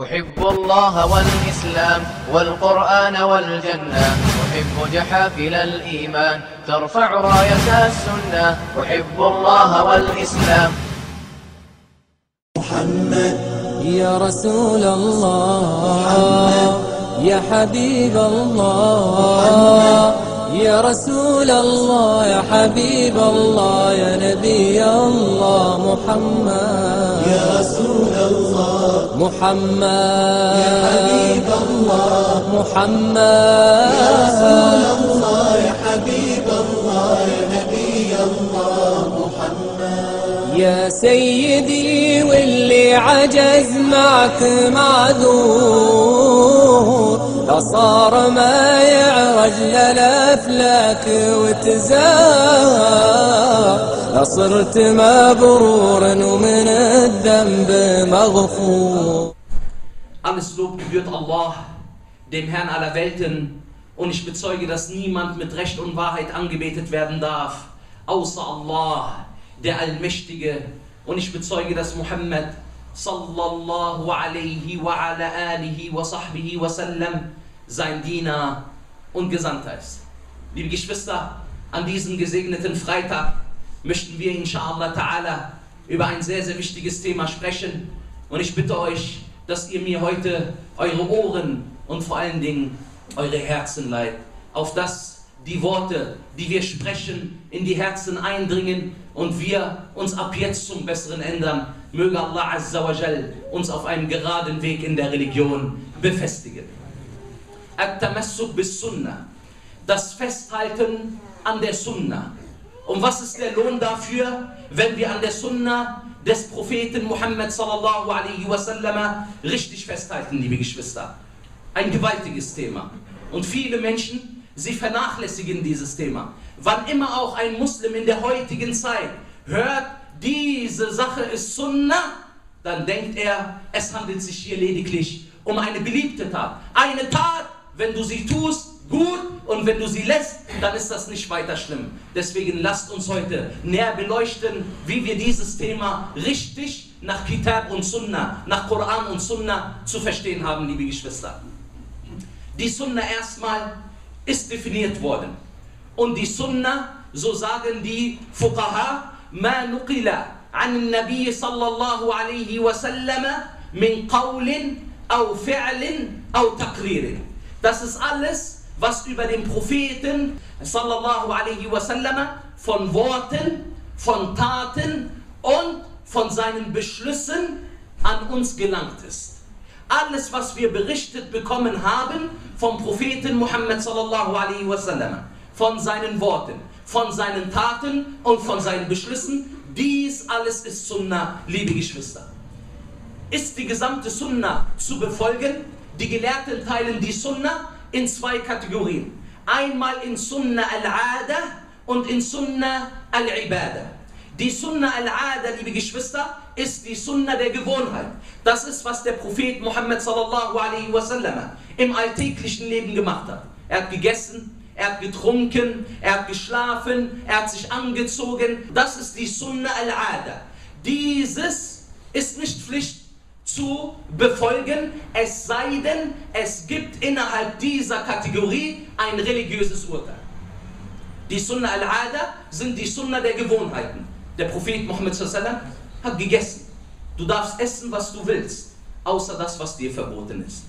أحب الله والإسلام والقرآن والجنة. أحب جحافل الإيمان ترفع راية السنة. أحب الله والإسلام. يا رسول الله. يا حبيب الله. يا رسول الله. يا حبيب الله. يا نبي الله محمد. يا رسول الله. محمد. يا حبيب الله محمد. يا رسول الله يا حبيب الله يا نبي الله محمد يا سيدي واللي عجز معك معذور صار ما يعرج للافلاك وتزار صرت مبرورا ومن الذنب مغفور Alles Lob gebührt Allah, dem Herrn aller Welten, und ich bezeuge, dass niemand mit Recht und Wahrheit angebetet werden darf, außer Allah, der Allmächtige. Und ich bezeuge, dass Muhammad sallallahu alaihi wa ala alihi wa sahbihi wa sallam sein Diener und Gesandter ist. Liebe Geschwister, an diesem gesegneten Freitag möchten wir inshallah ta'ala über ein sehr, sehr wichtiges Thema sprechen. Und ich bitte euch, dass ihr mir heute eure Ohren und vor allen Dingen eure Herzen leiht, auf dass die Worte, die wir sprechen, in die Herzen eindringen und wir uns ab jetzt zum Besseren ändern. Möge Allah Azza wa Jal uns auf einem geraden Weg in der Religion befestigen. At-Tamassuk bis Sunnah, das Festhalten an der Sunnah. Und was ist der Lohn dafür, wenn wir an der Sunnah des Propheten Muhammad sallallahu alaihi wasallam richtig festhalten, liebe Geschwister? Ein gewaltiges Thema. Und viele Menschen, sie vernachlässigen dieses Thema. Wann immer auch ein Muslim in der heutigen Zeit hört, diese Sache ist Sunnah, dann denkt er, es handelt sich hier lediglich um eine beliebte Tat. Eine Tat, wenn du sie tust, gut und wenn du sie lässt, dann ist das nicht weiter schlimm. Deswegen lasst uns heute näher beleuchten, wie wir dieses Thema richtig nach Kitab und Sunnah, nach Koran und Sunnah zu verstehen haben, liebe Geschwister. Die Sunnah erstmal ist definiert worden. Und die Sunnah, so sagen die Fuqaha, ما نقل عن النبي صلى الله عليه وسلم من قول أو فعل أو تقرير. das ist alles, was über den Propheten sallallahu alaihi wasallam von Worten, von Taten und von seinen Beschlüssen an uns gelangt ist. Alles, was wir berichtet bekommen haben vom Propheten Muhammad sallallahu alaihi wasallam, von seinen Worten, von seinen Taten und von seinen Beschlüssen, dies alles ist Sunnah, liebe Geschwister. Ist die gesamte Sunnah zu befolgen? Die Gelehrten teilen die Sunnah in zwei Kategorien. Einmal in Sunnah al-Ada und in Sunnah al-Ibada. Die Sunnah al-Ada, liebe Geschwister, ist die Sunnah der Gewohnheit. Das ist, was der Prophet Muhammad sallallahu alaihi wasallam im alltäglichen Leben gemacht hat. Er hat gegessen, er hat getrunken, er hat geschlafen, er hat sich angezogen. Das ist die Sunnah al-Ada. Dieses ist nicht Pflicht zu befolgen, es sei denn, es gibt innerhalb dieser Kategorie ein religiöses Urteil. Die Sunnah al-Ada sind die Sunnah der Gewohnheiten. Der Prophet Muhammad hat gegessen. Du darfst essen, was du willst, außer das, was dir verboten ist.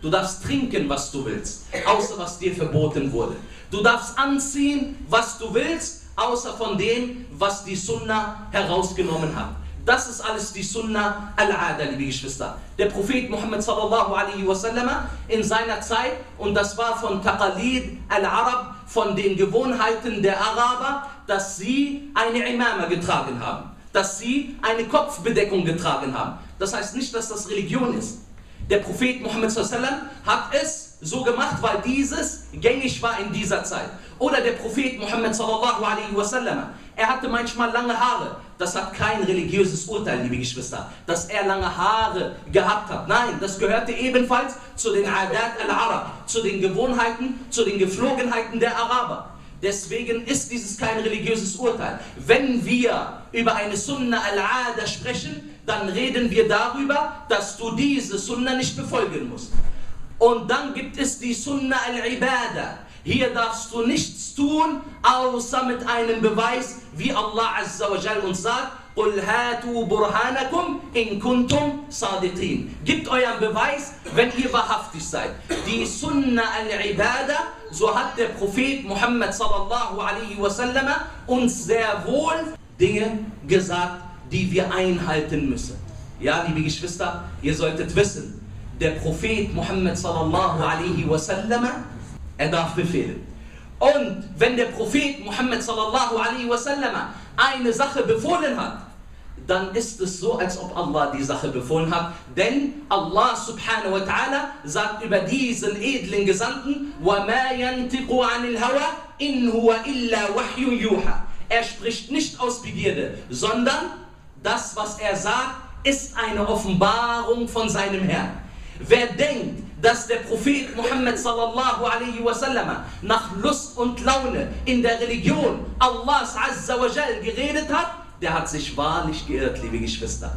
Du darfst trinken, was du willst, außer was dir verboten wurde. Du darfst anziehen, was du willst, außer von dem, was die Sunna herausgenommen hat. Das ist alles die Sunna al-Ada, liebe Geschwister. Der Prophet Muhammad sallallahu alaihi wasallam in seiner Zeit, und das war von Taqalid al-Arab, von den Gewohnheiten der Araber, dass sie eine Imama getragen haben, dass sie eine Kopfbedeckung getragen haben. Das heißt nicht, dass das Religion ist. Der Prophet Muhammad sallam hat es so gemacht, weil dieses gängig war in dieser Zeit. Oder der Prophet Muhammad sallallahu alaihi wasallam, er hatte manchmal lange Haare. Das hat kein religiöses Urteil, liebe Geschwister, dass er lange Haare gehabt hat. Nein, das gehörte ebenfalls zu den Adat al-Arab, zu den Gewohnheiten, zu den Geflogenheiten der Araber. Deswegen ist dieses kein religiöses Urteil. Wenn wir über eine Sunna al-Ada sprechen, dann reden wir darüber, dass du diese Sunna nicht befolgen musst. Und dann gibt es die Sunna al-Ibadah. Hier darfst du nichts tun, außer mit einem Beweis, wie Allah Azza wa Jal uns sagt, قُلْ هَاتُوا بُرْهَانَكُمْ إِن كُنْتُمْ صَادِقِينَ Gebt euren Beweis, wenn ihr wahrhaftig seid. Die Sunna al-Ibadah, so hat der Prophet Muhammad sallallahu alaihi wasallam uns sehr wohl Dinge gesagt, die wir einhalten müssen. Ja, liebe Geschwister, ihr solltet wissen, der Prophet Muhammad sallallahu alaihi wasallam, er darf befehlen. Und wenn der Prophet Muhammad sallallahu alaihi wasallam eine Sache befohlen hat, dann ist es so, als ob Allah die Sache befohlen hat. Denn Allah subhanahu wa ta'ala sagt über diesen edlen Gesandten, وَمَا يَنْتِقُ عَنِ الْهَوَى إِنْ هُوَ إِلَّا وَحْيٌ يُوحَى Er spricht nicht aus Begierde, sondern das, was er sagt, ist eine Offenbarung von seinem Herrn. Wer denkt, dass der Prophet Muhammad sallallahu alaihi wasallam nach Lust und Laune in der Religion Allahs azza wa geredet hat, der hat sich wahrlich geirrt, liebe Geschwister.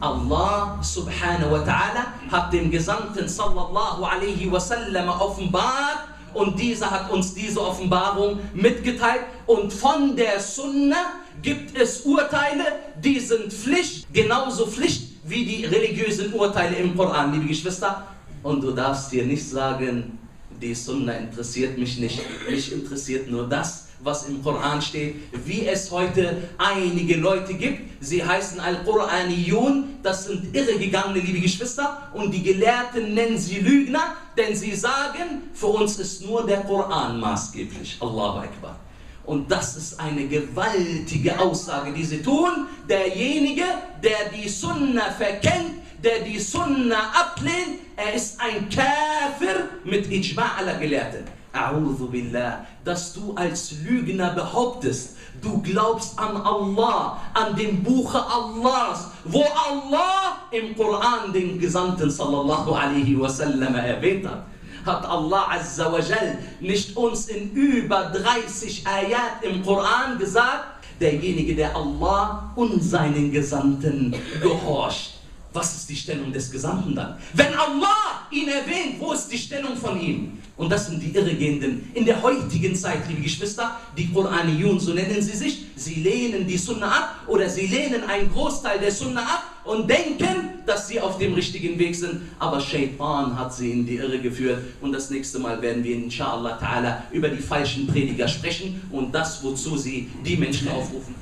Allah subhanahu wa ta'ala hat dem Gesandten sallallahu alaihi wasallam offenbart und dieser hat uns diese Offenbarung mitgeteilt und von der Sunna gibt es Urteile, die sind Pflicht, genauso Pflicht wie die religiösen Urteile im Koran, liebe Geschwister. Und du darfst dir nicht sagen, die Sunna interessiert mich nicht. Mich interessiert nur das, was im Koran steht, wie es heute einige Leute gibt. Sie heißen Al-Quraniyun, das sind irregegangene, liebe Geschwister, und die Gelehrten nennen sie Lügner, denn sie sagen, für uns ist nur der Koran maßgeblich. Allahu Akbar. Und das ist eine gewaltige Aussage, die sie tun. Derjenige, der die Sunna verkennt, der die Sunna ablehnt, er ist ein Kafir mit Ijma' aller Gelehrten. A'udhu billah, dass du als Lügner behauptest, du glaubst an Allah, an dem Buche Allahs, wo Allah im Koran den Gesandten sallallahu alaihi wasallam erwähnt hat hat Allah Azza wa Jal nicht uns in über 30 Ayat im Koran gesagt, derjenige, der Allah und seinen Gesandten gehorcht. Was ist die Stellung des Gesandten dann? Wenn Allah ihn erwähnt, wo ist die Stellung von ihm? Und das sind die Irregehenden in der heutigen Zeit, liebe Geschwister, die Koraniyun, so nennen sie sich. Sie lehnen die Sunna ab oder sie lehnen einen Großteil der Sunna ab und denken, dass sie auf dem richtigen Weg sind. Aber Shaitan hat sie in die Irre geführt. Und das nächste Mal werden wir inshallah ta'ala über die falschen Prediger sprechen und das, wozu sie die Menschen aufrufen.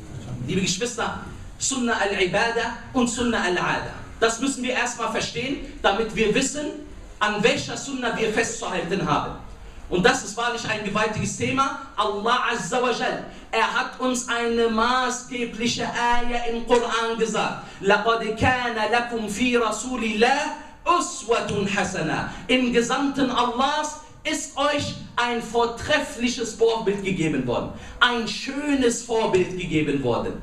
Liebe Geschwister, Sunna al-Ibadah und Sunna al-Ada. Das müssen wir erstmal verstehen, damit wir wissen, an welcher Sunna wir festzuhalten haben. Und das ist wahrlich ein gewaltiges Thema. Allah Azza wa Jal, er hat uns eine maßgebliche Ayah im Koran gesagt. لَقَدْ كَانَ لَكُمْ فِي رَسُولِ اللَّهِ أُسْوَةٌ حَسَنَةٌ Im Gesandten Allahs ist euch ein vortreffliches Vorbild gegeben worden. Ein schönes Vorbild gegeben worden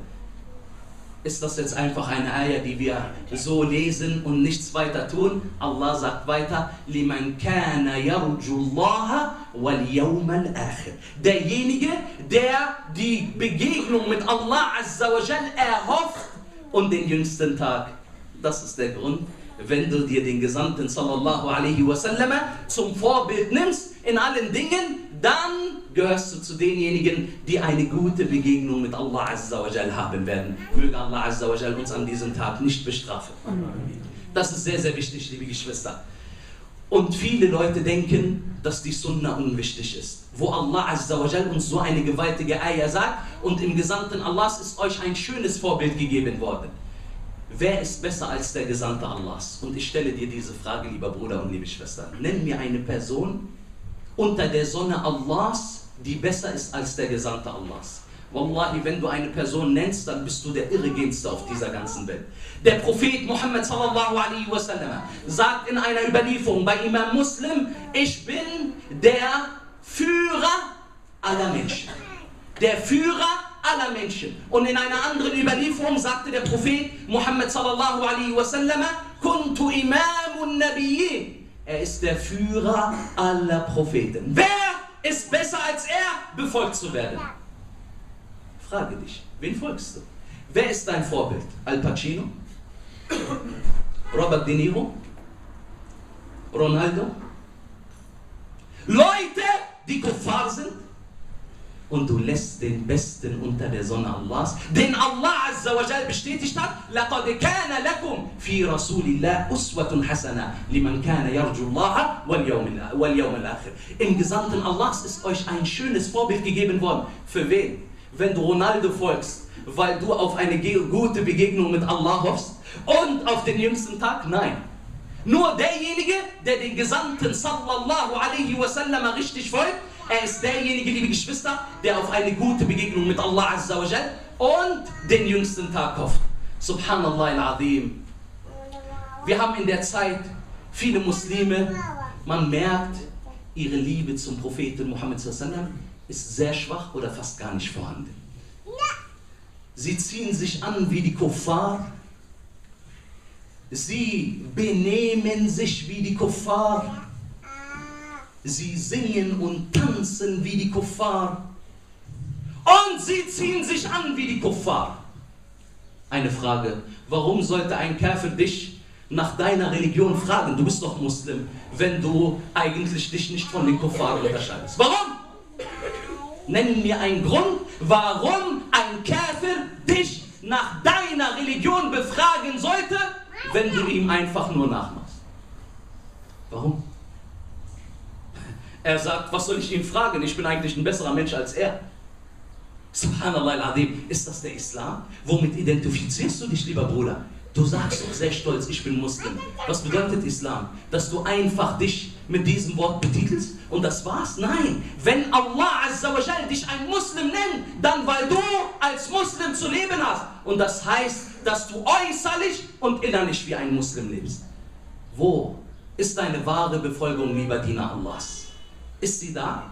ist das jetzt einfach eine Eier, die wir so lesen und nichts weiter tun? Allah sagt weiter, liman kana yarjullaha wal yawmal akhir. Derjenige, der die Begegnung mit Allah Azza wa erhofft und den jüngsten Tag. Das ist der Grund, wenn du dir den Gesandten sallallahu alaihi wasallam zum Vorbild nimmst in allen Dingen, dann gehörst du zu denjenigen, die eine gute Begegnung mit Allah Azza wa Jal haben werden. Möge Allah Azza wa Jal uns an diesem Tag nicht bestrafen. Das ist sehr, sehr wichtig, liebe Geschwister. Und viele Leute denken, dass die Sunna unwichtig ist. Wo Allah Azza wa Jal uns so eine gewaltige Eier sagt und im Gesandten Allahs ist euch ein schönes Vorbild gegeben worden. Wer ist besser als der Gesandte Allahs? Und ich stelle dir diese Frage, lieber Bruder und liebe Schwester. Nenn mir eine Person unter der Sonne Allahs, die besser ist als der Gesandte Allahs. Wallahi, wenn du eine Person nennst, dann bist du der Irregendste auf dieser ganzen Welt. Der Prophet Muhammad sallallahu alaihi wasallam sagt in einer Überlieferung bei Imam Muslim, ich bin der Führer aller Menschen. Der Führer aller Menschen. Und in einer anderen Überlieferung sagte der Prophet Muhammad sallallahu alaihi wasallam, kuntu imamun nabiyyin. Er ist der Führer aller Propheten. Wer ist besser als er, befolgt zu werden? Frage dich, wen folgst du? Wer ist dein Vorbild? Al Pacino? Robert De Niro, Ronaldo, Leute, die Kuffar sind, und du lässt den Besten unter der Sonne Allahs, den Allah Azza wa Jal bestätigt hat, لَقَدْ كَانَ لَكُمْ فِي رَسُولِ اللَّهِ أُسْوَةٌ حَسَنَةٌ لِمَنْ كَانَ يَرْجُو اللَّهَ وَالْيَوْمَ وَالْيَوْمَ الْآخِرِ Im Gesandten Allahs ist euch ein schönes Vorbild gegeben worden. Für wen? Wenn du Ronaldo folgst, weil du auf eine ge- gute Begegnung mit Allah hoffst und auf den jüngsten Tag? Nein. Nur derjenige, der den Gesandten sallallahu alaihi wasallam richtig folgt, er ist derjenige, liebe Geschwister, der auf eine gute Begegnung mit Allah Azza und den jüngsten Tag hofft. Subhanallah al-Azim. Wir haben in der Zeit viele Muslime, man merkt, ihre Liebe zum Propheten Muhammad ist sehr schwach oder fast gar nicht vorhanden. Sie ziehen sich an wie die Kuffar, Sie benehmen sich wie die Kuffar. Sie singen und tanzen wie die Kuffar. Und sie ziehen sich an wie die Kuffar. Eine Frage, warum sollte ein Kafir dich nach deiner Religion fragen? Du bist doch Muslim, wenn du eigentlich dich nicht von den Kuffar unterscheidest. Warum? Nennen mir einen Grund, warum ein Kafir dich nach deiner Religion befragen sollte, wenn du ihm einfach nur nachmachst. Warum? Er sagt, was soll ich ihn fragen? Ich bin eigentlich ein besserer Mensch als er. Subhanallah al-Adim, ist das der Islam? Womit identifizierst du dich, lieber Bruder? Du sagst doch sehr stolz, ich bin Muslim. Was bedeutet Islam? Dass du einfach dich mit diesem Wort betitelst und das war's? Nein. Wenn Allah Azza wa Jal dich ein Muslim nennt, dann weil du als Muslim zu leben hast. Und das heißt, dass du äußerlich und innerlich wie ein Muslim lebst. Wo ist deine wahre Befolgung, lieber Diener Allahs? Ist sie da?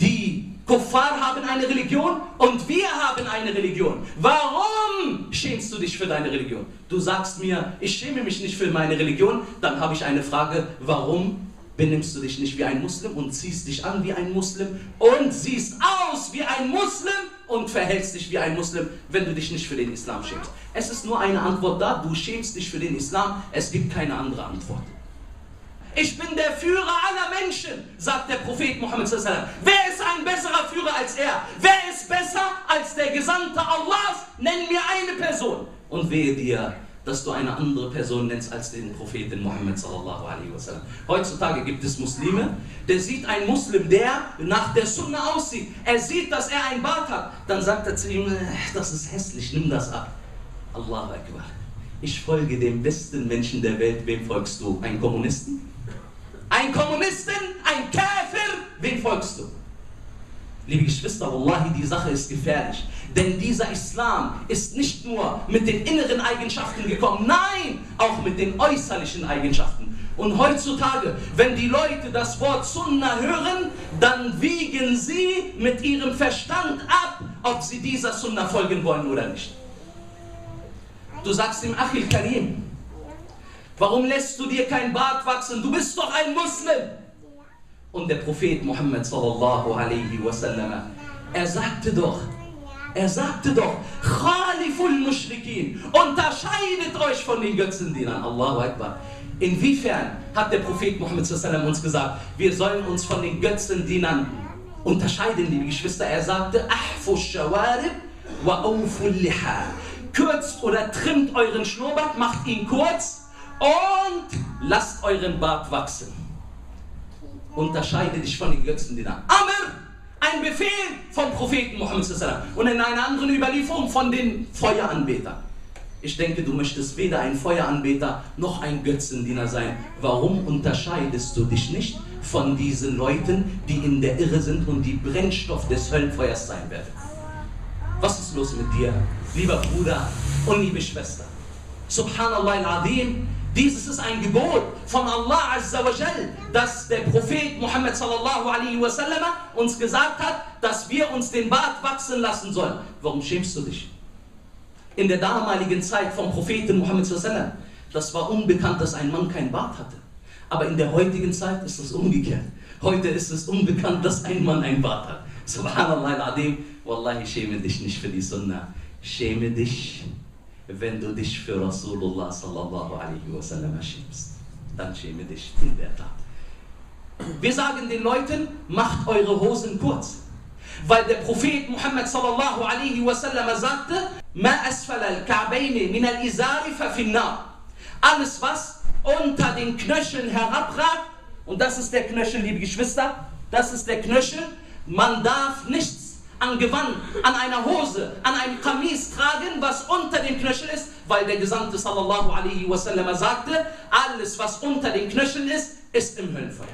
Die Kuffar haben eine Religion und wir haben eine Religion. Warum schämst du dich für deine Religion? Du sagst mir, ich schäme mich nicht für meine Religion, dann habe ich eine Frage, warum benimmst du dich nicht wie ein Muslim und ziehst dich an wie ein Muslim und siehst aus wie ein Muslim und verhältst dich wie ein Muslim, wenn du dich nicht für den Islam schämst? Es ist nur eine Antwort da, du schämst dich für den Islam, es gibt keine andere Antwort. Ich bin der Führer aller Menschen, sagt der Prophet Muhammad. Wer ist ein besserer Führer als er? Wer ist besser als der Gesandte Allahs? Nenn mir eine Person. Und wehe dir, dass du eine andere Person nennst als den Propheten Muhammad. Heutzutage gibt es Muslime, der sieht einen Muslim, der nach der Sunna aussieht. Er sieht, dass er einen Bart hat. Dann sagt er zu ihm, "Äh, das ist hässlich, nimm das ab. Allahu Akbar. Ich folge dem besten Menschen der Welt. Wem folgst du? Einen Kommunisten? Ein Kommunisten, ein Käfer, wen folgst du? Liebe Geschwister, Wallahi, die Sache ist gefährlich. Denn dieser Islam ist nicht nur mit den inneren Eigenschaften gekommen, nein, auch mit den äußerlichen Eigenschaften. Und heutzutage, wenn die Leute das Wort Sunna hören, dann wiegen sie mit ihrem Verstand ab, ob sie dieser Sunna folgen wollen oder nicht. Du sagst ihm, Achil Karim, Warum lässt du dir kein Bart wachsen? Du bist doch ein Muslim. Und der Prophet Muhammad sallallahu alaihi wasallam, er sagte doch, er sagte doch, Khaliful Mushrikin, unterscheidet euch von den Götzendienern. Allahu Akbar. Inwiefern hat der Prophet Muhammad sallallahu alaihi wasallam uns gesagt, wir sollen uns von den Götzendienern unterscheiden, liebe Geschwister? Er sagte. Kürzt oder trimmt euren Schnurrbart, macht ihn kurz und lasst euren Bart wachsen. Unterscheide dich von den Götzendienern. Amr, ein Befehl vom Propheten wasallam. und in einer anderen Überlieferung von den Feueranbetern. Ich denke, du möchtest weder ein Feueranbeter noch ein Götzendiener sein. Warum unterscheidest du dich nicht von diesen Leuten, die in der Irre sind und die Brennstoff des Höllenfeuers sein werden? Was ist los mit dir, lieber Bruder und liebe Schwester? Subhanallah al-Azim, dieses ist ein Gebot von Allah Azza wa Jal, dass der Prophet Muhammad sallallahu alaihi wasallam uns gesagt hat, dass wir uns den Bart wachsen lassen sollen. Warum schämst du dich? In der damaligen Zeit vom Propheten Muhammad sallallahu alaihi wasallam, das war unbekannt, dass ein Mann keinen Bart hatte. Aber in der heutigen Zeit ist es umgekehrt. Heute ist es unbekannt, dass ein Mann einen Bart hat. Subhanallah al-Azim, Wallahi, schäme dich nicht für die Sunna. Schäme dich wenn du dich für Rasulullah sallallahu alaihi wasallam schämst. Dann schäme dich in der Tat. Wir sagen den Leuten, macht eure Hosen kurz. Weil der Prophet Muhammad sallallahu alaihi wasallam sagte, Ma asfal al-Ka'bayni min al-Izari. Alles, was unter den Knöcheln herabragt, und das ist der Knöchel, liebe Geschwister, das ist der Knöchel, man darf nichts an Gewand, an einer Hose, an einem Kamis tragen, was unter dem Knöchel ist, weil der Gesandte sallallahu alaihi wasallam sagte, alles, was unter den Knöcheln ist, ist im Höllenfeuer.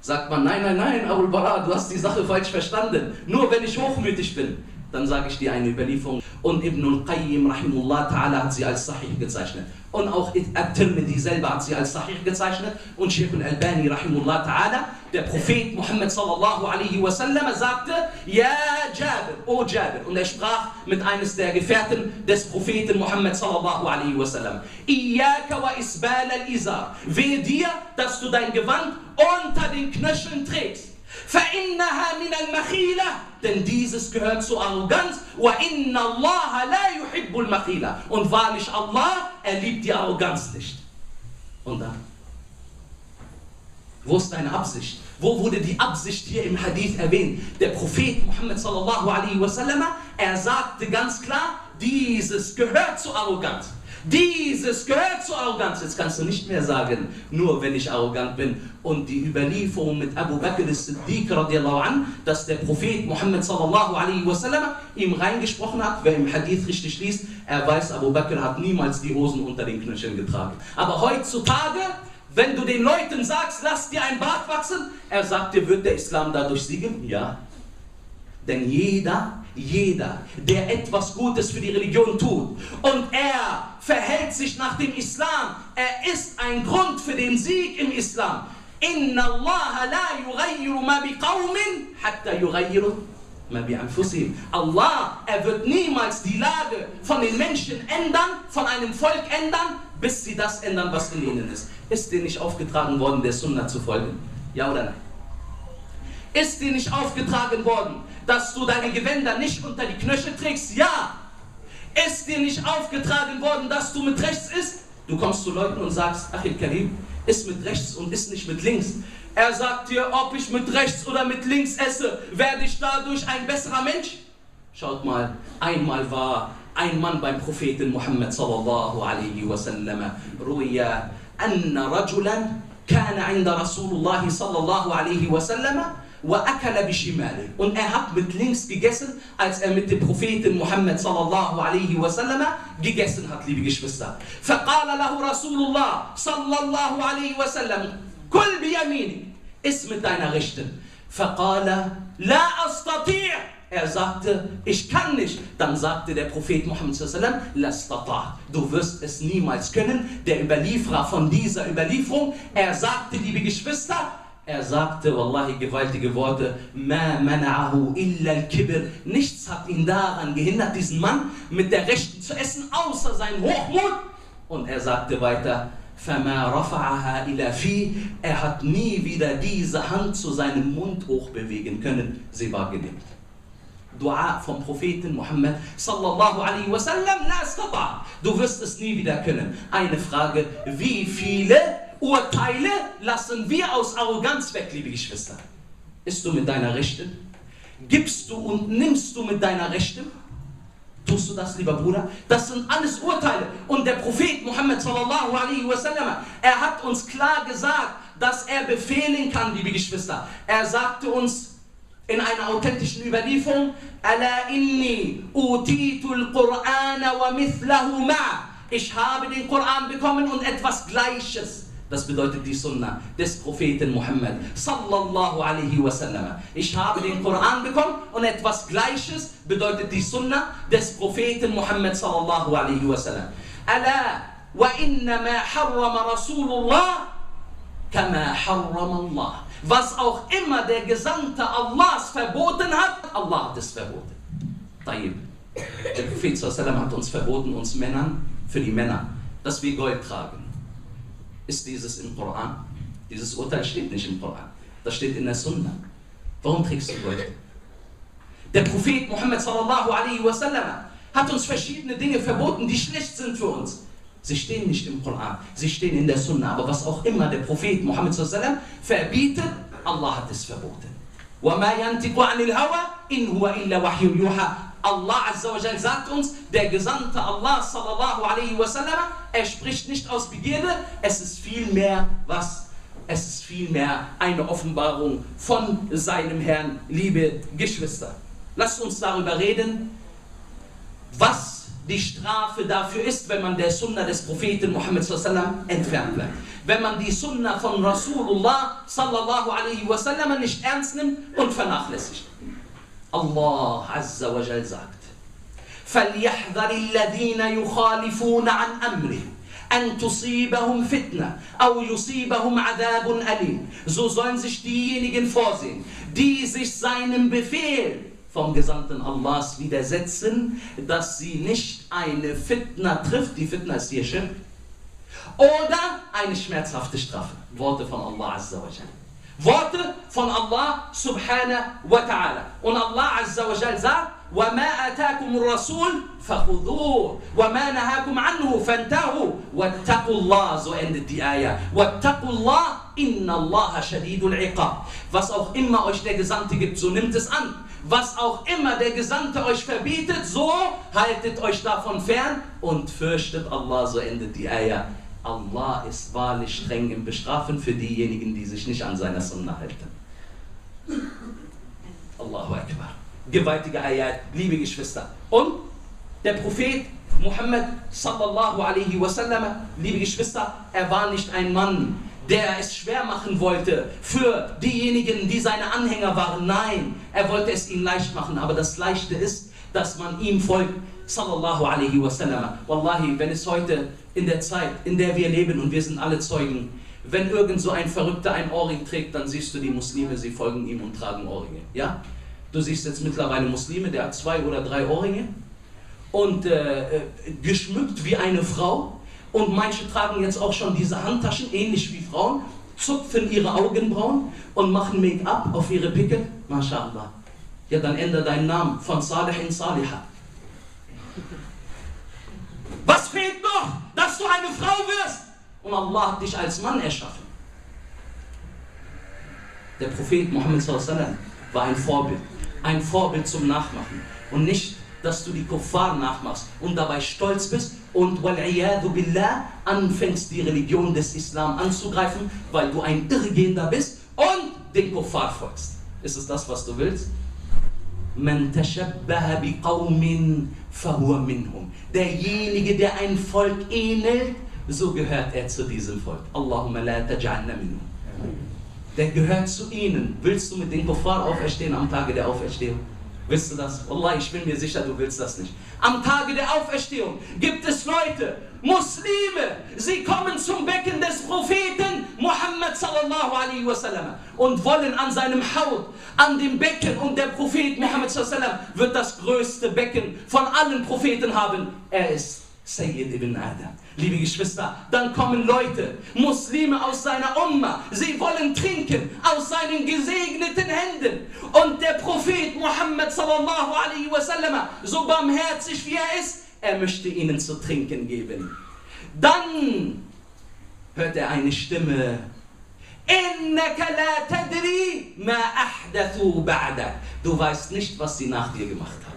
Sagt man, nein, nein, nein, Abul Bara, du hast die Sache falsch verstanden. Nur wenn ich hochmütig bin, dann sage ich dir eine Überlieferung. Und Ibn al-Qayyim, rahimullah ta'ala, hat sie als Sahih gezeichnet. Und auch At-Tirmidhi selber hat sie als Sahih gezeichnet. Und Sheikh al-Albani, rahimullah ta'ala, der Prophet Muhammad sallallahu alaihi wasallam sagte, Ja Jabir, O Jabir. Und er sprach mit eines der Gefährten des Propheten Muhammad sallallahu alaihi wasallam. Iyaka wa isbal al-izar. Wehe dir, dass du dein Gewand unter den Knöcheln trägst فإنها من المخيلة denn dieses gehört zur Arroganz وإن الله لا يحب المخيلة und wahrlich Allah er liebt die Arroganz nicht und dann wo ist deine Absicht wo wurde die Absicht hier im Hadith erwähnt der Prophet Muhammad sallallahu alaihi wasallam er sagte ganz klar dieses gehört zur Arroganz dieses gehört zur Arroganz. Jetzt kannst du nicht mehr sagen, nur wenn ich arrogant bin. Und die Überlieferung mit Abu Bakr as-Siddiq dass der Prophet Muhammad sallallahu alaihi wasallam ihm reingesprochen hat, wer im Hadith richtig liest, er weiß, Abu Bakr hat niemals die Hosen unter den Knöcheln getragen. Aber heutzutage, wenn du den Leuten sagst, lass dir ein Bart wachsen, er sagt dir, wird der Islam dadurch siegen? Ja. Denn jeder, jeder, der etwas Gutes für die Religion tut und er verhält sich nach dem Islam, er ist ein Grund für den Sieg im Islam. Inna Allah la yughayyiru ma biqawmin hatta yughayyiru ma bi'anfusihim. Allah, er wird niemals die Lage von den Menschen ändern, von einem Volk ändern, bis sie das ändern, was in ihnen ist. Ist dir nicht aufgetragen worden, der Sunna zu folgen? Ja oder nein? Ist dir nicht aufgetragen worden, dass du deine Gewänder nicht unter die Knöchel trägst? Ja. Ist dir nicht aufgetragen worden, dass du mit rechts isst? Du kommst zu Leuten und sagst, Achil Karim, isst mit rechts und isst nicht mit links. Er sagt dir, ob ich mit rechts oder mit links esse, werde ich dadurch ein besserer Mensch? Schaut mal, einmal war ein Mann beim Propheten Muhammad sallallahu alaihi wasallam, ruya anna rajulan kana inda Rasulullah sallallahu alaihi wasallam وأكل بشماله und er hat mit links gegessen, als er mit dem Propheten Muhammad sallallahu alaihi wasallam gegessen hat, liebe Geschwister. فقال له رسول الله صلى الله عليه وسلم كل بيمينك iss mit deiner Rechten. فقال لا أستطيع er sagte, ich kann nicht. Dann sagte der Prophet Muhammad sallam, du wirst es niemals können. Der Überlieferer von dieser Überlieferung, er sagte, liebe Geschwister, er sagte, wallahi, gewaltige Worte, Ma mana'ahu illa al-kibr. Nichts hat ihn daran gehindert, diesen Mann mit der Rechten zu essen, außer sein Hochmut. Und er sagte weiter, فما رفعها إلى فيه. Er hat nie wieder diese Hand zu seinem Mund hochbewegen können. Sie war gelähmt. Dua vom Propheten Muhammad sallallahu alaihi wasallam, la istata. Du wirst es nie wieder können. Eine Frage, wie viele Urteile lassen wir aus Arroganz weg, liebe Geschwister. Isst du mit deiner Rechten? Gibst du und nimmst du mit deiner Rechten? Tust du das, lieber Bruder? Das sind alles Urteile. Und der Prophet Muhammad sallallahu alaihi wasallam, er hat uns klar gesagt, dass er befehlen kann, liebe Geschwister. Er sagte uns in einer authentischen Überlieferung, Ala inni utitul Qur'ana wa mithlahu ma. Ich habe den Koran bekommen und etwas Gleiches. Das bedeutet die Sunna des Propheten Muhammad sallallahu alaihi wasallam. Ich habe den Koran bekommen und etwas Gleiches bedeutet die Sunna des Propheten Muhammad sallallahu alaihi wasallam. Ala wa innama harrama Rasulullah kama harrama Allah. Was auch immer der Gesandte Allahs verboten hat, Allah hat es verboten. Tayyib. Der Prophet sallallahu hat uns verboten, uns Männern, für die Männer, dass wir Gold tragen ist dieses im Koran. Dieses Urteil steht nicht im Koran. Das steht in der Sunna. Warum trägst du Gold? Der Prophet Muhammad sallallahu alaihi wasallam hat uns verschiedene Dinge verboten, die schlecht sind für uns. Sie stehen nicht im Koran, sie stehen in der Sunna. Aber was auch immer der Prophet Muhammad sallam verbietet, Allah hat es verboten. وَمَا يَنْتِقُ عَنِ الْهَوَى إِنْ هُوَ إِلَّا وَحْيٌ يُوحَى Allah Azza wa Jal sagt uns, der Gesandte Allah sallallahu alaihi wasallam, er spricht nicht aus Begierde, es ist vielmehr was? Es ist vielmehr eine Offenbarung von seinem Herrn, liebe Geschwister. Lasst uns darüber reden, was die Strafe dafür ist, wenn man der Sunna des Propheten Muhammad sallam entfernt bleibt. Wenn man die Sunna von Rasulullah sallallahu alaihi wasallam nicht ernst nimmt und vernachlässigt. Allah Azza wa Jal sagt, فَلْيَحْذَرِ الَّذِينَ يُخَالِفُونَ عَنْ أَمْرِهِ أن تصيبهم فتنة أو يصيبهم عذاب أليم. So sollen sich diejenigen vorsehen, die sich seinem Befehl vom Gesandten Allahs widersetzen, dass sie nicht eine Fitna trifft, die Fitna ist hier Schirk, oder eine schmerzhafte Strafe. Worte von Allah Azza wa Jal. Worte von Allah subhanahu wa ta'ala. Und Allah Azza wa Jal sagt, وما آتاكم الرسول فخذوه وما نهاكم عنه فانتهوا واتقوا الله so endet die Ayah واتقوا الله إن الله شديد العقاب was auch immer euch der Gesandte gibt so nimmt es an was auch immer der Gesandte euch verbietet so haltet euch davon fern und fürchtet Allah so endet die Ayah Allah ist wahrlich streng im Bestrafen für diejenigen die sich nicht an seiner Sunna halten Allahu Akbar gewaltige Ayat, liebe Geschwister. Und der Prophet Muhammad sallallahu alaihi wasallam, liebe Geschwister, er war nicht ein Mann, der es schwer machen wollte für diejenigen, die seine Anhänger waren. Nein, er wollte es ihnen leicht machen. Aber das Leichte ist, dass man ihm folgt, sallallahu alaihi wasallam. Wallahi, wenn es heute in der Zeit, in der wir leben und wir sind alle Zeugen, wenn irgend so ein Verrückter ein Ohrring trägt, dann siehst du die Muslime, sie folgen ihm und tragen Ohrringe. Ja? Du siehst jetzt mittlerweile Muslime, der hat zwei oder drei Ohrringe und äh, geschmückt wie eine Frau. Und manche tragen jetzt auch schon diese Handtaschen, ähnlich wie Frauen, zupfen ihre Augenbrauen und machen Make-up auf ihre Pickel. MashaAllah. Ja, dann ändere deinen Namen von Salih in Saliha. Was fehlt noch, dass du eine Frau wirst? Und Allah hat dich als Mann erschaffen. Der Prophet Muhammad war ein Vorbild ein Vorbild zum Nachmachen. Und nicht, dass du die Kuffar nachmachst und dabei stolz bist und billah anfängst, die Religion des Islam anzugreifen, weil du ein Irrgehender bist und den Kuffar folgst. Ist es das, was du willst? Man minhum. Derjenige, der ein Volk ähnelt, so gehört er zu diesem Volk. Allahumma la taj'alna minhum der gehört zu ihnen. Willst du mit den Kuffar auferstehen am Tage der Auferstehung? Willst du das? Allah, ich bin mir sicher, du willst das nicht. Am Tage der Auferstehung gibt es Leute, Muslime, sie kommen zum Becken des Propheten Muhammad sallallahu alaihi wasallam und wollen an seinem Haut, an dem Becken und der Prophet Muhammad sallallahu alaihi wasallam wird das größte Becken von allen Propheten haben. Er ist Sayyid ibn Adam. Liebe Geschwister, dann kommen Leute, Muslime aus seiner Umma, sie wollen trinken aus seinen gesegneten Händen. Und der Prophet Muhammad sallallahu alaihi wasallam, so barmherzig wie er ist, er möchte ihnen zu trinken geben. Dann hört er eine Stimme. Du weißt nicht, was sie nach dir gemacht haben.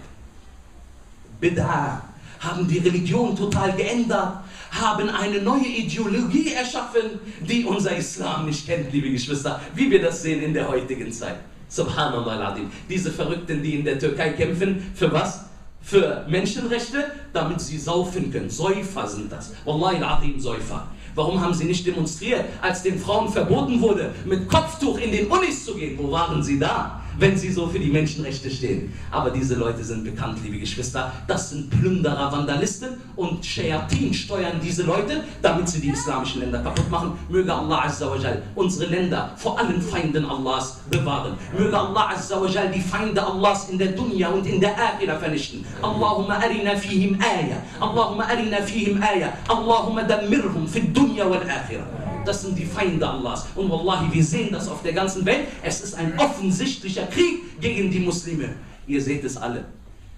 Bid'a haben die Religion total geändert, haben eine neue Ideologie erschaffen, die unser Islam nicht kennt, liebe Geschwister, wie wir das sehen in der heutigen Zeit. Subhanallah adim. Diese Verrückten, die in der Türkei kämpfen, für was? Für Menschenrechte, damit sie saufen können. Säufer sind das. Wallahi al-Adim, Säufer. Warum haben sie nicht demonstriert, als den Frauen verboten wurde, mit Kopftuch in den Unis zu gehen? Wo waren sie da? Wenn sie so für die Menschenrechte stehen. Aber diese Leute sind bekannt, liebe Geschwister. Das sind Plünderer, Vandalisten und Shayatin steuern diese Leute, damit sie die islamischen Länder kaputt machen. Möge Allah Azza wa Jal unsere Länder vor allen Feinden Allahs bewahren. Möge Allah Azza wa Jal die Feinde Allahs in der Dunya und in der Akhira vernichten. Allahumma arina fihim ayah. Allahumma arina fihim ayah. Allahumma dammirhum fi dunya wal Akhira das sind die Feinde Allahs. Und Wallahi, wir sehen das auf der ganzen Welt. Es ist ein offensichtlicher Krieg gegen die Muslime. Ihr seht es alle.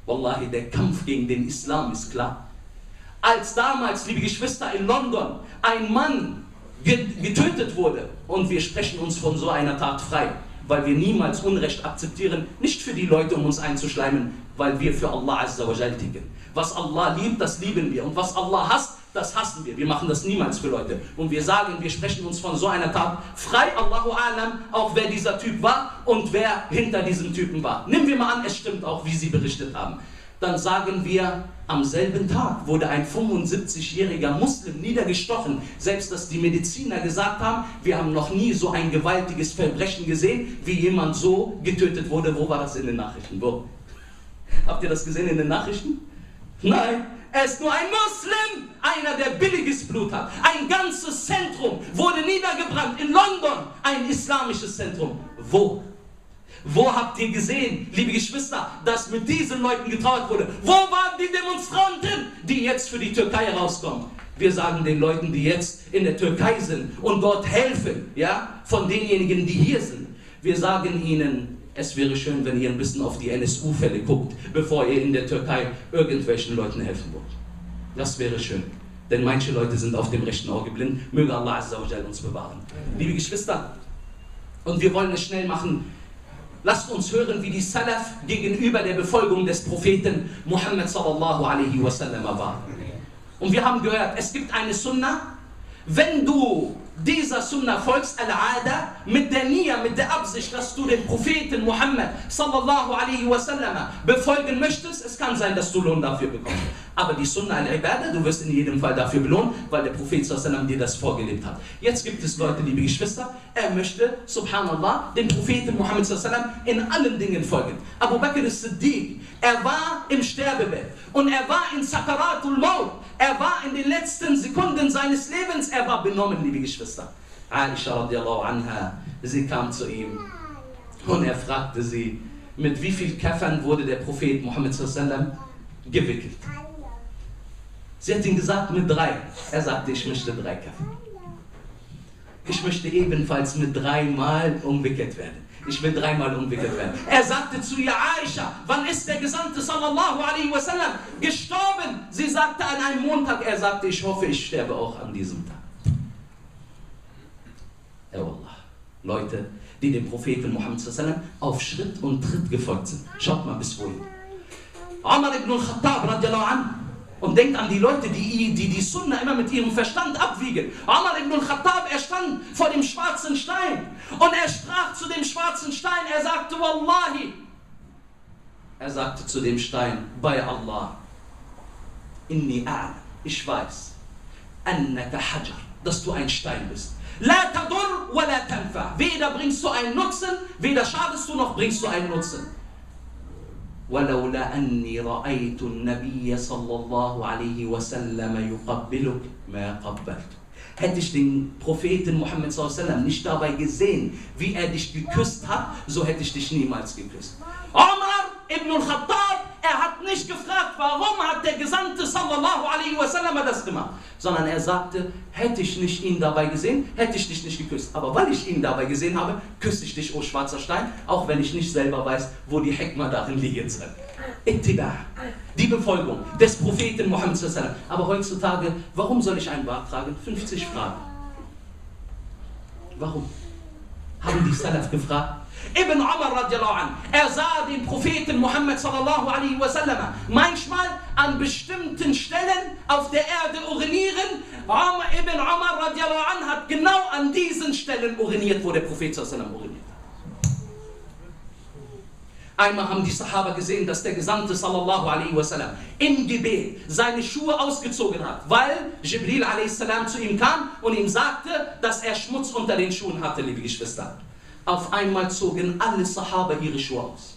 Wallahi, der Kampf gegen den Islam ist klar. Als damals, liebe Geschwister, in London ein Mann getötet wurde und wir sprechen uns von so einer Tat frei, weil wir niemals Unrecht akzeptieren, nicht für die Leute, um uns einzuschleimen, weil wir für Allah Azza ticken. Was Allah liebt, das lieben wir und was Allah hasst, das hassen wir. Wir machen das niemals für Leute. Und wir sagen, wir sprechen uns von so einer Tat frei, Allahu Alam, auch wer dieser Typ war und wer hinter diesem Typen war. Nehmen wir mal an, es stimmt auch, wie Sie berichtet haben. Dann sagen wir, am selben Tag wurde ein 75-jähriger Muslim niedergestochen. Selbst dass die Mediziner gesagt haben, wir haben noch nie so ein gewaltiges Verbrechen gesehen, wie jemand so getötet wurde. Wo war das in den Nachrichten? Wo? Habt ihr das gesehen in den Nachrichten? Nein, er ist nur ein Muslim, einer, der billiges Blut hat. Ein ganzes Zentrum wurde niedergebrannt in London, ein islamisches Zentrum. Wo? Wo habt ihr gesehen, liebe Geschwister, dass mit diesen Leuten getrauert wurde? Wo waren die Demonstranten, die jetzt für die Türkei rauskommen? Wir sagen den Leuten, die jetzt in der Türkei sind und dort helfen, ja, von denjenigen, die hier sind. Wir sagen ihnen, es wäre schön, wenn ihr ein bisschen auf die NSU-Fälle guckt, bevor ihr in der Türkei irgendwelchen Leuten helfen wollt. Das wäre schön. Denn manche Leute sind auf dem rechten Auge blind. Möge Allah Azza uns bewahren. Liebe Geschwister, und wir wollen es schnell machen. Lasst uns hören, wie die Salaf gegenüber der Befolgung des Propheten Muhammad sallallahu alaihi wasallam war. Und wir haben gehört, es gibt eine Sunnah, wenn du dieser Sunnah folgst, Al-Ada, mit der Nia, mit der Absicht, dass du den Propheten Muhammad sallallahu alaihi wasallam befolgen möchtest, es kann sein, dass du Lohn dafür bekommst. Aber die Sunnah al-Ibadah, du wirst in jedem Fall dafür belohnt, weil der Prophet sallallahu dir das vorgelebt hat. Jetzt gibt es Leute, liebe Geschwister, er möchte, subhanallah, dem Propheten Muhammad sallallahu in allen Dingen folgen. Abu Bakr as-Siddiq, er war im Sterbebett und er war in Sakaratul Maut. Er war in den letzten Sekunden seines Lebens, er war benommen, liebe Geschwister. Aisha radiallahu anha, sie kam zu ihm und er fragte sie, mit wie viel Kaffern wurde der Prophet Muhammad sallam gewickelt? Sie hat ihm gesagt, mit drei. Er sagte, ich möchte drei Kaffern. Ich möchte ebenfalls mit dreimal umwickelt werden. Ich will dreimal umwickelt werden. Er sagte zu ihr, Aisha, wann ist der Gesandte sallallahu alaihi wasallam gestorben? Sie sagte an einem Montag. Er sagte, ich hoffe, ich sterbe auch an diesem Tag. Ja, Wallah. Leute, die dem Propheten Muhammad sallam auf Schritt und Tritt gefolgt sind. Schaut mal bis wohin. Umar ibn al-Khattab radiallahu anhu und denkt an die Leute, die die, die Sunna immer mit ihrem Verstand abwiegen. Umar ibn al-Khattab, er stand vor dem schwarzen Stein und er sprach zu dem schwarzen Stein, er sagte, Wallahi, er sagte zu dem Stein, bei Allah, inni a'lam, ich weiß, annaka hajar, dass du ein Stein bist. La tadur wa la tanfa. Weder bringst du einen Nutzen, weder schadest du noch bringst du einen Nutzen. ولولا أني رأيت النبي صلى الله عليه وسلم يقبلك ما قبلت Hätte ich den Propheten Muhammad sallam nicht dabei gesehen, wie er dich geküsst hat, so hätte ich dich niemals geküsst. Omar ibn al-Khattab, er hat nicht gefragt, warum hat der Gesandte sallallahu alaihi wasallam das gemacht, sondern er sagte, hätte ich nicht ihn dabei gesehen, hätte ich dich nicht geküsst. Aber weil ich ihn dabei gesehen habe, küsse ich dich, o oh schwarzer Stein, auch wenn ich nicht selber weiß, wo die Hekma darin liegen soll. Ittiba, die Befolgung des Propheten Muhammad sallam. Aber heutzutage, warum soll ich einen Bart tragen? 50 Fragen. Warum? Haben die Salaf gefragt? Ibn Umar radiallahu an, er sah den Propheten Muhammad sallallahu alaihi wasallam manchmal an bestimmten Stellen auf der Erde urinieren. Ibn Umar radiallahu an hat genau an diesen Stellen uriniert, wo der Prophet sallallahu uriniert hat. Einmal haben die Sahaba gesehen, dass der Gesandte sallallahu alaihi wasallam im Gebet seine Schuhe ausgezogen hat, weil Jibril alaihi salam zu ihm kam und ihm sagte, dass er Schmutz unter den Schuhen hatte, liebe Geschwister. Auf einmal zogen alle Sahaba ihre Schuhe aus.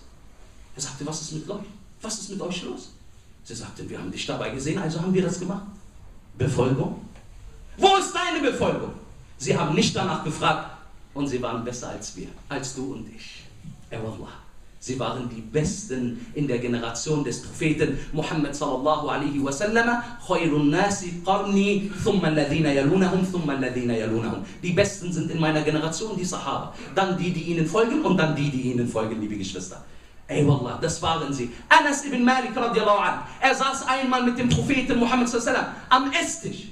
Er sagte, was ist mit euch? Was ist mit euch los? Sie sagten, wir haben dich dabei gesehen, also haben wir das gemacht. Befolgung? Wo ist deine Befolgung? Sie haben nicht danach gefragt und sie waren besser als wir, als du und ich. Wallah. Sie waren die Besten in der Generation des Propheten Muhammad sallallahu alaihi wasallam. Khairun nasi qarni, thumma alladhina yalunahum, thumma alladhina yalunahum. Die Besten sind in meiner Generation die Sahaba. Dann die, die ihnen folgen und dann die, die ihnen folgen, liebe Geschwister. Ey Wallah, das waren sie. Anas ibn Malik radiallahu an. Er saß einmal mit dem Propheten Muhammad sallam am Esstisch.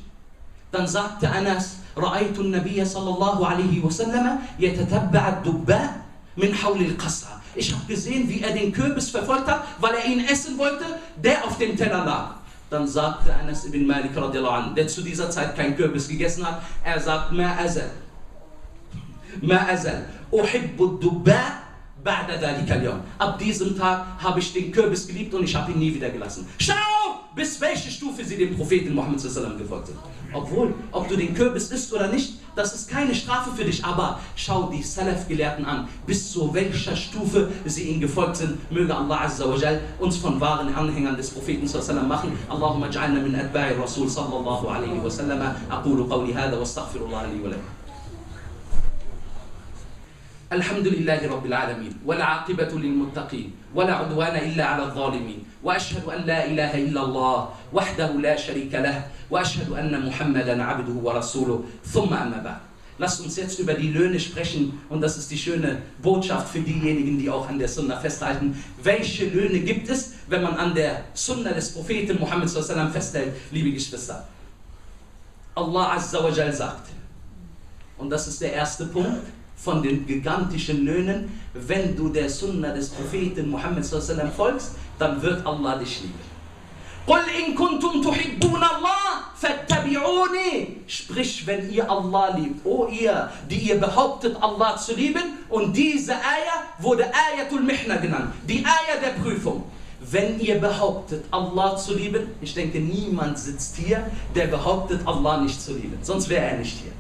Dann sagte Anas, رأيت النبي صلى الله عليه وسلم يتتبع الدباء من حول القصعة. ich habe gesehen, wie er den Kürbis verfolgt hat, weil er ihn essen wollte, der auf dem Teller lag. Dann sagte Anas ibn Malik an, der zu dieser Zeit kein Kürbis gegessen hat, er sagt, ma azal, ma azal, uhibbu dubba Ab diesem Tag habe ich den Kürbis geliebt und ich habe ihn nie wieder gelassen. Schau, bis welche Stufe sie dem Propheten Muhammad sallam gefolgt sind. Obwohl, ob du den Kürbis isst oder nicht, das ist keine Strafe für dich. Aber schau die Salaf-Gelehrten an, bis zu welcher Stufe sie ihnen gefolgt sind. Möge Allah Azza wa Jal uns von wahren Anhängern des Propheten sallam machen. Allahumma ja'alna min atba'i Rasul sallallahu alaihi wa sallam. أقول قولي هذا واستغفر الله لي ولكم. الحمد لله رب العالمين والعاقبة للمتقين ولا عدوان إلا على الظالمين وأشهد أن لا إله إلا الله وحده لا شريك له وأشهد أن محمدا عبده ورسوله ثم أما بعد Lasst uns jetzt über die Löhne sprechen und das ist die schöne Botschaft für diejenigen, die auch an der Sunna festhalten. Welche Löhne gibt es, wenn man an der Sunna des Propheten Muhammad festhält, liebe Geschwister? Allah Azza wa Jal sagt, und das ist der erste Punkt, von den gigantischen Löhnen, wenn du der Sunna des Propheten Muhammad sallam folgst, dann wird Allah dich lieben. قل إن كنتم تحبون الله فاتبعوني Sprich, wenn ihr Allah liebt, o ihr, die ihr behauptet, Allah zu lieben, und diese Ayah wurde Ayatul Mihna genannt, die Ayah der Prüfung. Wenn ihr behauptet, Allah zu lieben, ich denke, niemand sitzt hier, der behauptet, Allah nicht zu lieben, sonst wäre er nicht hier.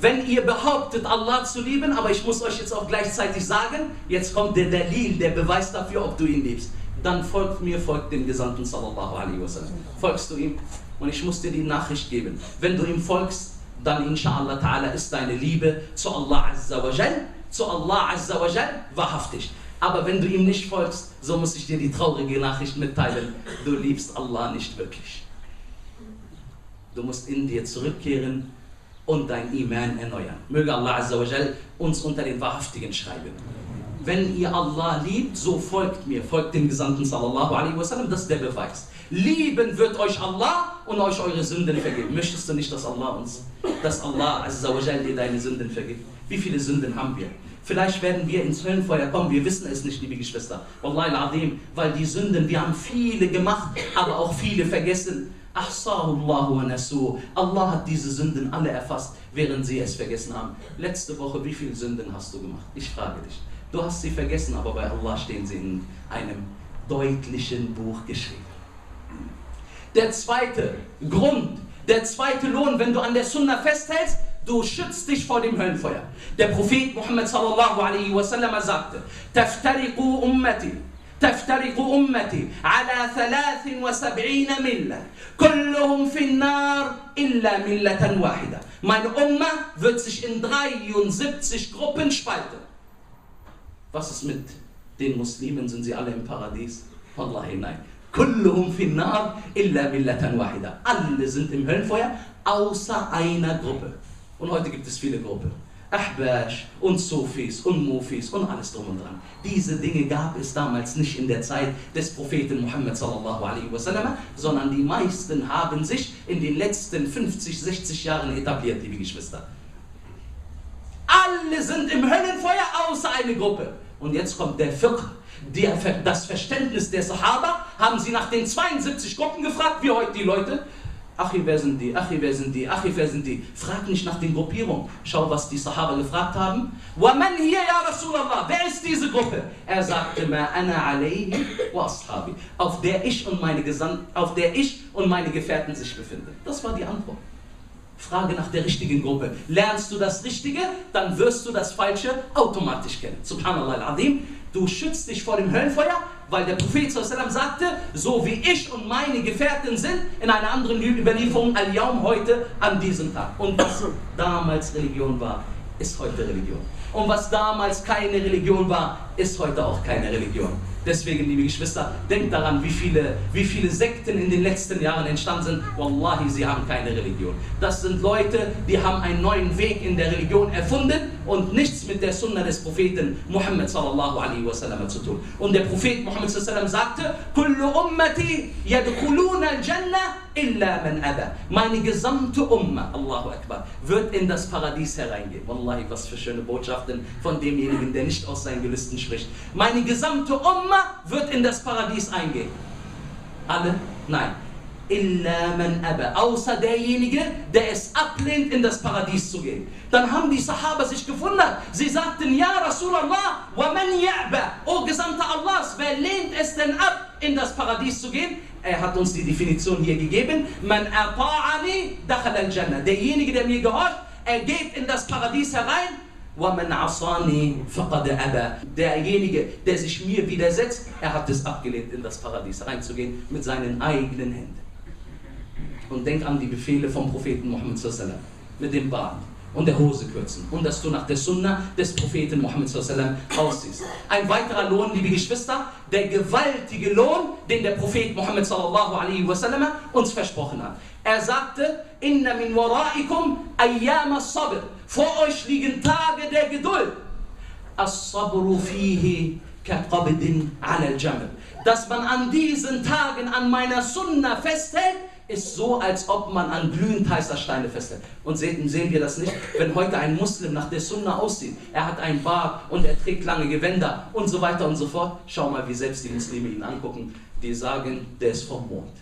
Wenn ihr behauptet, Allah zu lieben, aber ich muss euch jetzt auch gleichzeitig sagen, jetzt kommt der Dalil, der Beweis dafür, ob du ihn liebst. Dann folgt mir, folgt dem Gesandten sallallahu alaihi wasallam. Folgst du ihm? Und ich muss dir die Nachricht geben. Wenn du ihm folgst, dann inshallah ta'ala ist deine Liebe zu Allah azza wa jal, zu Allah azza wa jal wahrhaftig. Aber wenn du ihm nicht folgst, so muss ich dir die traurige Nachricht mitteilen, du liebst Allah nicht wirklich. Du musst in dir zurückkehren und dein Iman erneuern. Möge Allah Azza wa Jal uns unter den Wahrhaftigen schreiben. Wenn ihr Allah liebt, so folgt mir, folgt dem Gesandten sallallahu alaihi wasallam, das ist der Beweis. Lieben wird euch Allah und euch eure Sünden vergeben. Möchtest du nicht, dass Allah uns, dass Allah Azza wa Jal dir deine Sünden vergibt? Wie viele Sünden haben wir? Vielleicht werden wir ins Höllenfeuer kommen, wir wissen es nicht, liebe Geschwister. Wallahi al-Azim, weil die Sünden, wir haben viele gemacht, aber auch viele vergessen. Allah hat diese Sünden alle erfasst, während sie es vergessen haben. Letzte Woche, wie viele Sünden hast du gemacht? Ich frage dich. Du hast sie vergessen, aber bei Allah stehen sie in einem deutlichen Buch geschrieben. Der zweite Grund, der zweite Lohn, wenn du an der Sunna festhältst, du schützt dich vor dem Höllenfeuer. Der Prophet Muhammad sallallahu alaihi wasallam sagte, Taftariqu ummati تفترق أمتي على ثلاث وسبعين ملة كلهم في النار إلا ملة واحدة Meine Umma wird sich in 73 Gruppen spalten. Was ist mit den Muslimen? Sind sie alle im Paradies? Wallahi nein. كلهم في النار إلا ملة واحدة Alle sind im Höllenfeuer, außer einer Gruppe. Und heute gibt es viele Gruppen. Ahbash und Sufis und Mufis und alles drum und dran. Diese Dinge gab es damals nicht in der Zeit des Propheten Muhammad sallallahu alaihi wasallam, sondern die meisten haben sich in den letzten 50, 60 Jahren etabliert, liebe Geschwister. Alle sind im Höllenfeuer, außer eine Gruppe. Und jetzt kommt der Fiqh. Der, das Verständnis der Sahaba haben sie nach den 72 Gruppen gefragt, wie heute die Leute. Achi, wer sind die? Achi, wer sind die? Achi, wer sind die? Frag nicht nach den Gruppierungen. Schau, was die Sahaba gefragt haben. Wa man hier, ya Rasulallah, wer ist diese Gruppe? Er sagte, ma ana alayhi wa ashabi, auf der ich und meine Gesand auf der ich und meine Gefährten sich befinden. Das war die Antwort. Frage nach der richtigen Gruppe. Lernst du das Richtige, dann wirst du das Falsche automatisch kennen. Subhanallah al-Azim. Du schützt dich vor dem Höllenfeuer, weil der Prophet sagte, so wie ich und meine Gefährten sind, in einer anderen Überlieferung, al-Yaum heute, an diesem Tag. Und was damals Religion war, ist heute Religion. Und was damals keine Religion war, ist heute auch keine Religion. Deswegen, liebe Geschwister, denkt daran, wie viele, wie viele Sekten in den letzten Jahren entstanden sind. Wallahi, sie haben keine Religion. Das sind Leute, die haben einen neuen Weg in der Religion erfunden und nichts mit der Sunna des Propheten Muhammad sallallahu alaihi wasallam zu tun. Und der Prophet Muhammad sallallahu alaihi wasallam sagte, Kullu ummati yadkhuluna al-jannah illa man aba. Meine gesamte Umma, Allahu Akbar, wird in das Paradies hereingehen. Wallahi, was für schöne Botschaften von demjenigen, der nicht aus seinen Gelüsten spricht. Meine gesamte Umma wird in das Paradies eingehen. Alle? Nein. Illa man aba. Außer derjenige, der es ablehnt, in das Paradies zu gehen. Dann haben die Sahaba sich gewundert. Sie sagten, Ja Rasulallah, wa man ya'ba. O Gesandter Allahs, wer lehnt es denn ab, in das Paradies zu gehen? Er hat uns die Definition hier gegeben. Man ata'ani dakhal al-jannah. Derjenige, der mir gehorcht, er geht in das Paradies herein. وَمَنْ عَصَانِي فَقَدْ أَبَى Derjenige, der sich mir widersetzt, er hat es abgelehnt, in das Paradies reinzugehen mit seinen eigenen Händen. Und denk an die Befehle vom Propheten Muhammad sallallahu alaihi wasallam mit dem Bart und der Hose kürzen und dass du nach der Sunna des Propheten wasallam aussiehst. Ein weiterer Lohn, liebe Geschwister, der gewaltige Lohn, den der Prophet wasallam uns versprochen hat. Er sagte, inna min waraikum ayyam as-sabr. Vor euch liegen Tage der Geduld. As-sabru fihi kaqabdin ala al-jamal. Dass man an diesen Tagen an meiner Sunna festhält, ist so, als ob man an glühend heißer Steine festhält. Und sehen, sehen wir das nicht? Wenn heute ein Muslim nach der Sunna aussieht, er hat einen Bart und er trägt lange Gewänder und so weiter und so fort. Schau mal, wie selbst die Muslime ihn angucken. Die sagen, der ist vom Mond.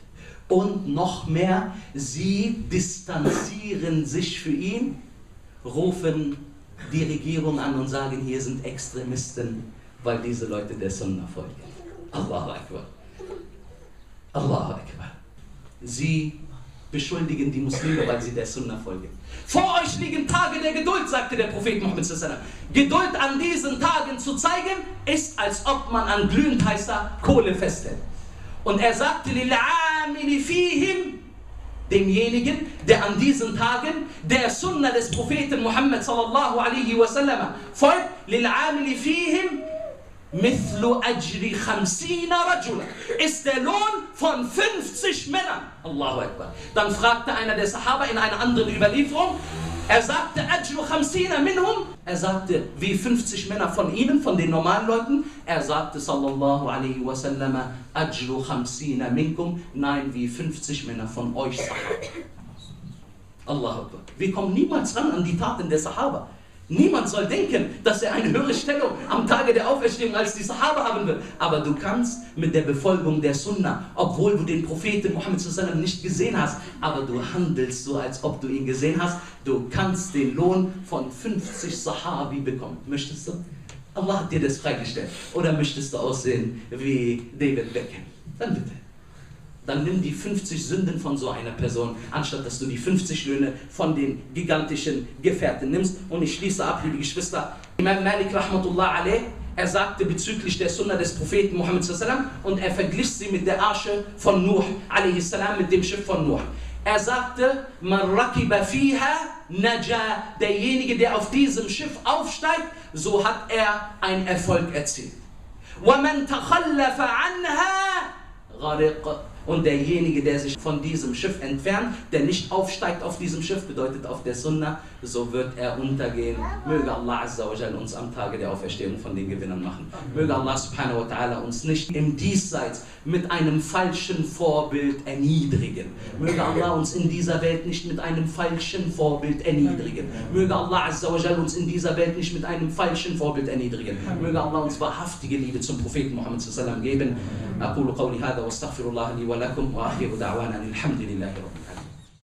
Und noch mehr, sie distanzieren sich für ihn, rufen die Regierung an und sagen, hier sind Extremisten, weil diese Leute der Sunna folgen. Allahu Akbar. Allahu Akbar. Sie beschuldigen die Muslime, weil sie der Sunna folgen. Vor euch liegen Tage der Geduld, sagte der Prophet Muhammad. Geduld an diesen Tagen zu zeigen, ist, als ob man an glühend heißer Kohle festhält. Und er sagte, demjenigen, der an diesen Tagen der Sunna des Propheten Muhammad sallallahu alaihi wasallam folgt, "Lil'amili fihim", Mithlu ajri khamsina rajula ist der Lohn von 50 Männern. Allahu Akbar. Dann fragte einer der Sahaba in einer anderen Überlieferung, er sagte ajru khamsina minhum, er sagte, wie 50 Männer von ihnen, von den normalen Leuten, er sagte sallallahu alaihi wasallam, ajru khamsina minkum, nein, wie 50 Männer von euch Sahaba. Allahu Akbar. Wir kommen niemals ran an die Taten der Sahaba. Niemand soll denken, dass er eine höhere Stellung am Tage der Auferstehung als die Sahaba haben wird. Aber du kannst mit der Befolgung der Sunna, obwohl du den Propheten Muhammad nicht gesehen hast, aber du handelst so, als ob du ihn gesehen hast, du kannst den Lohn von 50 Sahabi bekommen. Möchtest du? Allah hat dir das freigestellt. Oder möchtest du aussehen wie David Beckham? Dann bitte dann nimm die 50 Sünden von so einer Person, anstatt dass du die 50 Löhne von den gigantischen Gefährten nimmst. Und ich schließe ab, liebe Geschwister. Imam Malik rahmatullah alayh, er sagte bezüglich der Sunna des Propheten Muhammad sallam und er verglich sie mit der Arche von Nuh alayhi salam, mit dem Schiff von Nuh. Er sagte, man rakiba fiha naja, derjenige, der auf diesem Schiff aufsteigt, so hat er einen Erfolg erzielt. وَمَنْ تَخَلَّفَ عَنْهَا غَرِقَ und derjenige, der sich von diesem Schiff entfernt, der nicht aufsteigt auf diesem Schiff, bedeutet auf der Sunna, so wird er untergehen. Möge Allah Azza wa Jal uns am Tage der Auferstehung von den Gewinnern machen. Möge Allah Subhanahu wa Ta'ala uns nicht im Diesseits mit einem falschen Vorbild erniedrigen. Möge Allah uns in dieser Welt nicht mit einem falschen Vorbild erniedrigen. Möge Allah Azza wa Jal uns in dieser Welt nicht mit einem falschen Vorbild erniedrigen. Möge Allah uns wahrhaftige Liebe zum Propheten Muhammad sallallahu alaihi wasallam geben. أقول قولي هذا واستغفر الله لي ولكم وآخر دعوانا الحمد لله رب العالمين.